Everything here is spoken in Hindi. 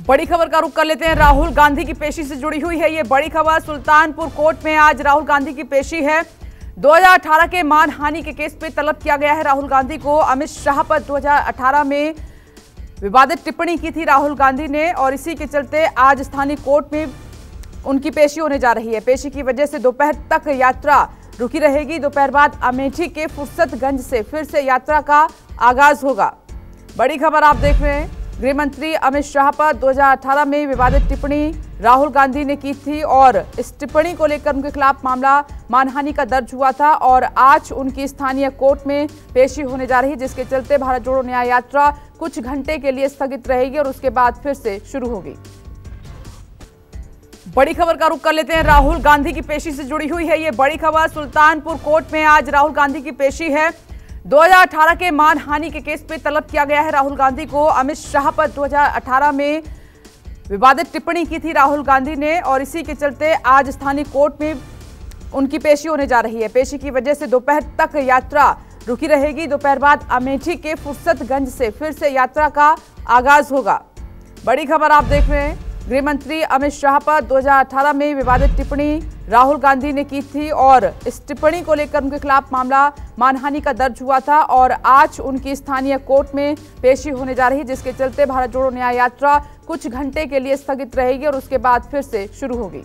बड़ी खबर का रुख कर लेते हैं। राहुल गांधी की पेशी से जुड़ी हुई है। ये बड़ी खबर सुल्तानपुर कोर्ट में आज राहुल गांधी की पेशी है। 2018 के मानहानि के केस पे तलब किया गया है राहुल गांधी को। अमित शाह पर 2018 में विवादित टिप्पणी की थी राहुल गांधी ने और इसी के चलते आज स्थानीय कोर्ट में उनकी पेशी होने जा रही है। पेशी की वजह से दोपहर तक यात्रा रुकी रहेगी। दोपहर बाद अमेठी के फुर्सतगंज से फिर से यात्रा का आगाज़ होगा। बड़ी खबर आप देख रहे हैं। गृह मंत्री अमित शाह पर 2018 में विवादित टिप्पणी राहुल गांधी ने की थी और इस टिप्पणी को लेकर उनके खिलाफ मामला मानहानि का दर्ज हुआ था और आज उनकी स्थानीय कोर्ट में पेशी होने जा रही जिसके चलते भारत जोड़ो न्याय यात्रा कुछ घंटे के लिए स्थगित रहेगी और उसके बाद फिर से शुरू होगी। बड़ी खबर का रुख कर लेते हैं। राहुल गांधी की पेशी से जुड़ी हुई है। ये बड़ी खबर, सुल्तानपुर कोर्ट में आज राहुल गांधी की पेशी है। 2018 के मानहानि के केस पे तलब किया गया है राहुल गांधी को। अमित शाह पर 2018 में विवादित टिप्पणी की थी राहुल गांधी ने और इसी के चलते आज स्थानीय कोर्ट में उनकी पेशी होने जा रही है। पेशी की वजह से दोपहर तक यात्रा रुकी रहेगी। दोपहर बाद अमेठी के फुर्सतगंज से फिर से यात्रा का आगाज़ होगा। बड़ी खबर आप देख रहे हैं। गृह मंत्री अमित शाह पर 2018 में विवादित टिप्पणी राहुल गांधी ने की थी और इस टिप्पणी को लेकर उनके खिलाफ मामला मानहानि का दर्ज हुआ था और आज उनकी स्थानीय कोर्ट में पेशी होने जा रही जिसके चलते भारत जोड़ो न्याय यात्रा कुछ घंटे के लिए स्थगित रहेगी और उसके बाद फिर से शुरू होगी।